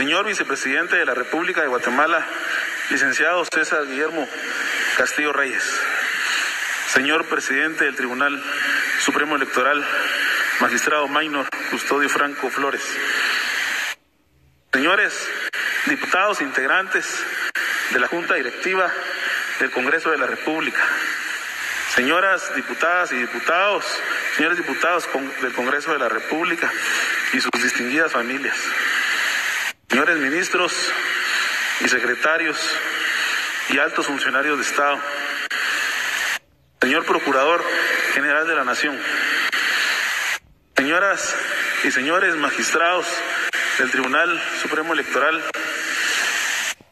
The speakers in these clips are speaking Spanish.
Señor Vicepresidente de la República de Guatemala, licenciado César Guillermo Castillo Reyes. Señor Presidente del Tribunal Supremo Electoral, Magistrado Maynor Custodio Franco Flores. Señores diputados integrantes de la Junta Directiva del Congreso de la República. Señoras diputadas y diputados, señores diputados del Congreso de la República y sus distinguidas familias. Señores ministros y secretarios y altos funcionarios de Estado. Señor Procurador General de la Nación. Señoras y señores magistrados del Tribunal Supremo Electoral,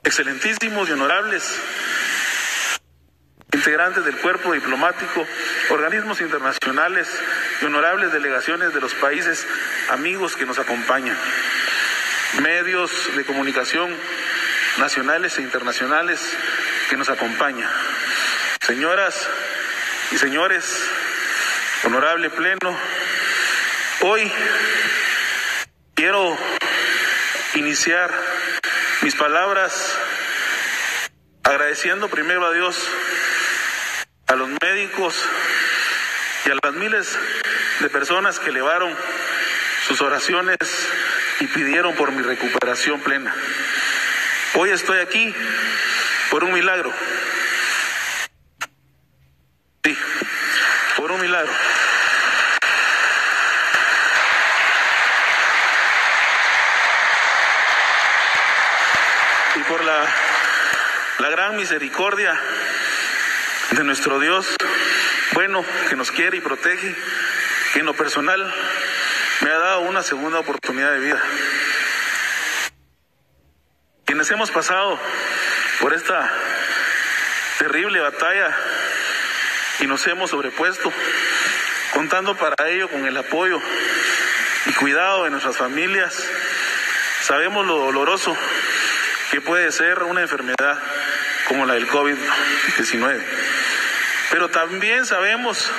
excelentísimos y honorables integrantes del cuerpo diplomático, organismos internacionales y honorables delegaciones de los países amigos que nos acompañan, medios de comunicación nacionales e internacionales que nos acompañan, señoras y señores, honorable pleno, hoy quiero iniciar mis palabras agradeciendo primero a Dios, a los médicos y a las miles de personas que elevaron sus oraciones y pidieron por mi recuperación plena. Hoy estoy aquí por un milagro. Sí, por un milagro. Y por la, la gran misericordia de nuestro Dios, bueno, que nos quiere y protege, que en lo personal me ha dado una segunda oportunidad de vida. Quienes hemos pasado por esta terrible batalla y nos hemos sobrepuesto, contando para ello con el apoyo y cuidado de nuestras familias, sabemos lo doloroso que puede ser una enfermedad como la del COVID-19. Pero también sabemos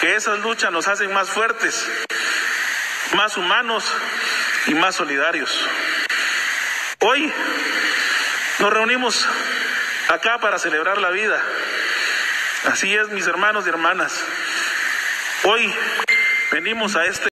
que esas luchas nos hacen más fuertes, más humanos y más solidarios. Hoy nos reunimos acá para celebrar la vida. Así es, mis hermanos y hermanas. Hoy venimos a este